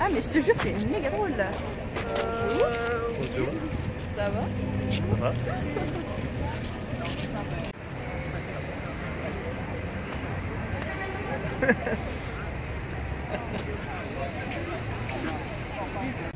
Ah, mais je te jure, c'est méga drôle là. Bonjour. Ça va Ça va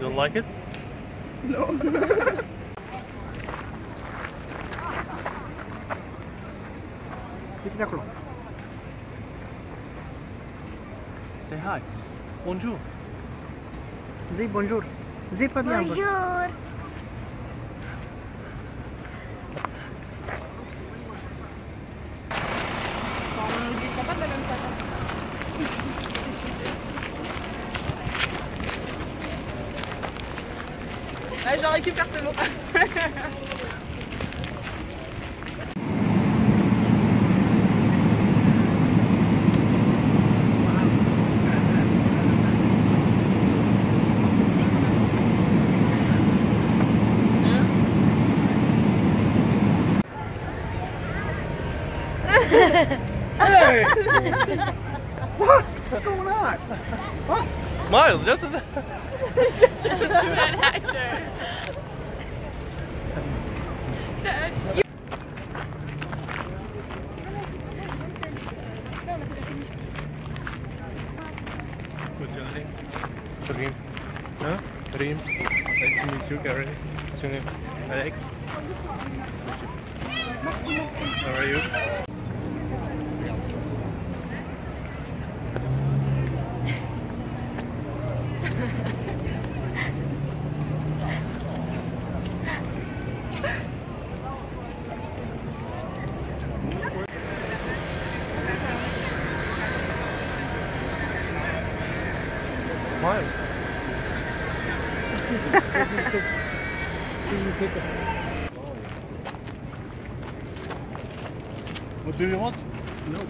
don't like it? Lite tacolo. Say hi. Bonjour. Dis bonjour. Dis pas bien. Bonjour. Ah, je récupère ce mot. Hey! what? What's going on? What? Smile, just as Bad actor. What's your name? Karim. Huh? Karim. Nice to meet you, Karen. What's your name? Alex. Nice to meet you. How are you? What do you want? No.